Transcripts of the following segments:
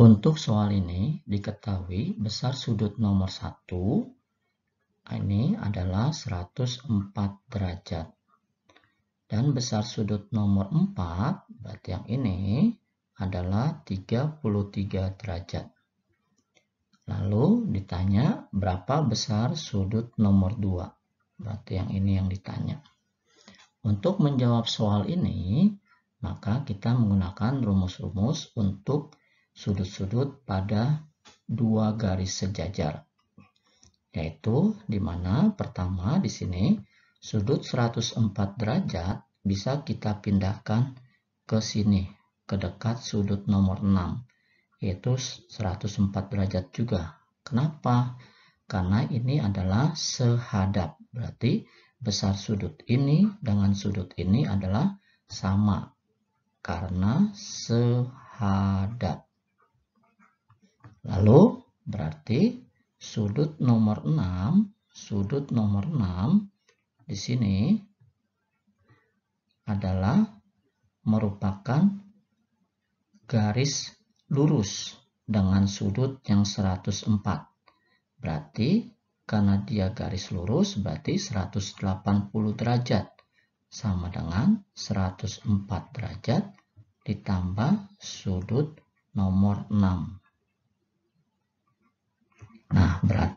Untuk soal ini diketahui besar sudut nomor 1 ini adalah 104 derajat. Dan besar sudut nomor 4 berarti yang ini adalah 33 derajat. Lalu ditanya berapa besar sudut nomor 2. Berarti yang ini yang ditanya. Untuk menjawab soal ini, maka kita menggunakan rumus-rumus untuk sudut-sudut pada dua garis sejajar. Yaitu di mana pertama di sini sudut 104 derajat bisa kita pindahkan ke sini, ke dekat sudut nomor 6, yaitu 104 derajat juga. Kenapa? Karena ini adalah sehadap. Berarti besar sudut ini dengan sudut ini adalah sama. Karena sehadap. Lalu berarti sudut nomor 6, sudut nomor 6 di sini adalah merupakan garis lurus dengan sudut yang 104. Berarti karena dia garis lurus berarti 180 derajat sama dengan 104 derajat ditambah sudut nomor 6.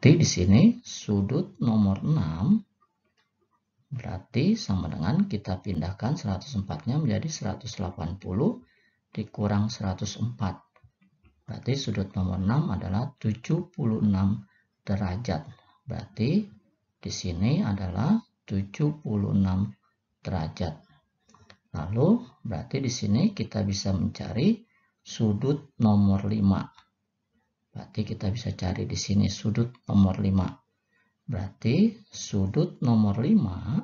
Berarti di sini sudut nomor 6 berarti sama dengan kita pindahkan 104-nya menjadi 180 dikurang 104. Berarti sudut nomor 6 adalah 76 derajat. Berarti di sini adalah 76 derajat. Lalu berarti di sini kita bisa mencari sudut nomor 5. Berarti kita bisa cari di sini sudut nomor 5. Berarti sudut nomor 5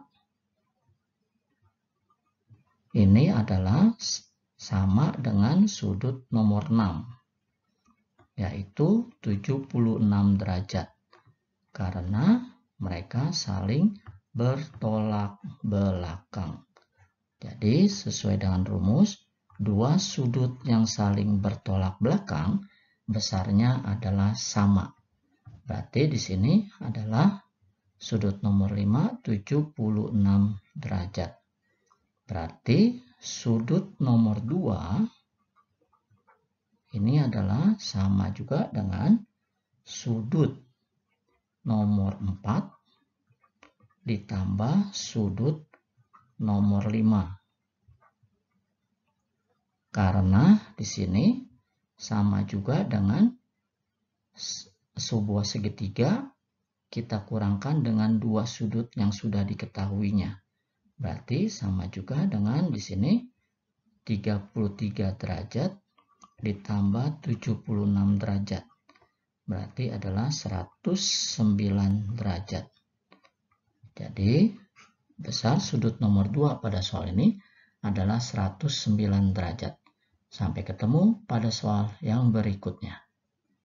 ini adalah sama dengan sudut nomor 6 yaitu 76 derajat karena mereka saling bertolak belakang. Jadi sesuai dengan rumus dua sudut yang saling bertolak belakang besarnya adalah sama. Berarti di sini adalah sudut nomor 5 76 derajat. Berarti sudut nomor 2 ini adalah sama juga dengan sudut nomor 4 ditambah sudut nomor 5. Karena di sini sama juga dengan sebuah segitiga kita kurangkan dengan dua sudut yang sudah diketahuinya. Berarti sama juga dengan di sini 33 derajat ditambah 76 derajat. Berarti adalah 109 derajat. Jadi besar sudut nomor 2 pada soal ini adalah 109 derajat. Sampai ketemu pada soal yang berikutnya.